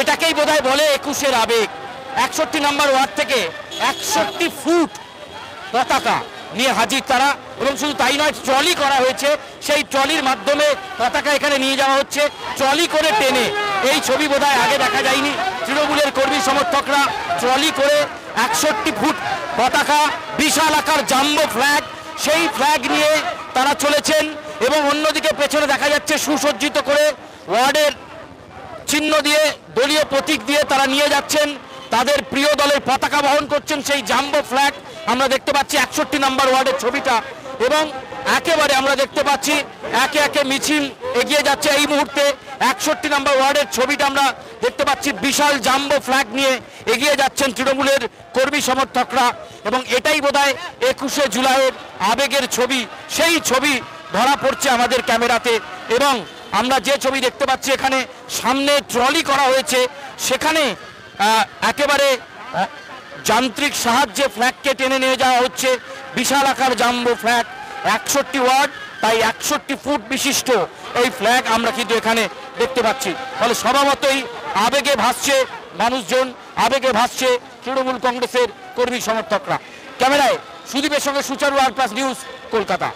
এটাকেই বোধহয় বলে একুশের আবেগ। একষট্টি নাম্বার ওয়ার্ড থেকে একষট্টি ফুট পতাকা নিয়ে হাজির তারা এবং শুধু তাই নয়, ট্রলি করা হয়েছে। সেই ট্রলির মাধ্যমে পতাকা এখানে নিয়ে যাওয়া হচ্ছে। ট্রলি করে টেনে। এই ছবি বোধহয় আগে দেখা যায়নি। তৃণমূলের কর্মী সমর্থকরা ট্রলি করে একষট্টি ফুট পতাকা, বিশাল আকার জাম্বো ফ্ল্যাগ, সেই ফ্ল্যাগ নিয়ে তারা চলেছেন এবং অন্যদিকে পেছনে দেখা যাচ্ছে সুসজ্জিত করে ওয়ার্ডের চিহ্ন দিয়ে, দলীয় প্রতীক দিয়ে তারা নিয়ে যাচ্ছেন। তাদের প্রিয় দলের পতাকা বহন করছেন সেই জাম্বো ফ্ল্যাগ আমরা দেখতে পাচ্ছি একষট্টি নাম্বার ওয়ার্ডের ছবিটা এবং একেবারে আমরা দেখতে পাচ্ছি একে একে মিছিল এগিয়ে যাচ্ছে এই মুহূর্তে। একষট্টি নাম্বার ওয়ার্ডের ছবিটা আমরা দেখতে পাচ্ছি বিশাল জাম্বো ফ্ল্যাগ নিয়ে এগিয়ে যাচ্ছেন তৃণমূলের কর্মী সমর্থকরা এবং এটাই বোধহয় একুশে জুলাইয়ের আবেগের ছবি। সেই ছবি ধরা পড়ছে আমাদের ক্যামেরাতে এবং আমরা যে ছবি দেখতে পাচ্ছি এখানে, সামনে ট্রলি করা হয়েছে। সেখানে একেবারে যান্ত্রিক সাহায্যে ফ্ল্যাগকে টেনে নিয়ে যাওয়া হচ্ছে। বিশাল আকার জাম্বো ফ্ল্যাগ, একষট্টি ওয়ার্ড তাই একষট্টি ফুট বিশিষ্ট এই ফ্ল্যাগ আমরা কিন্তু এখানে দেখতে পাচ্ছি। ফলে স্বভাবতই আবেগে ভাসছে মানুষজন, আবেগে ভাসছে তৃণমূল কংগ্রেসের কর্মী সমর্থকরা। ক্যামেরায় সুদীপের সঙ্গে Sucharu R plus news, Kolkata.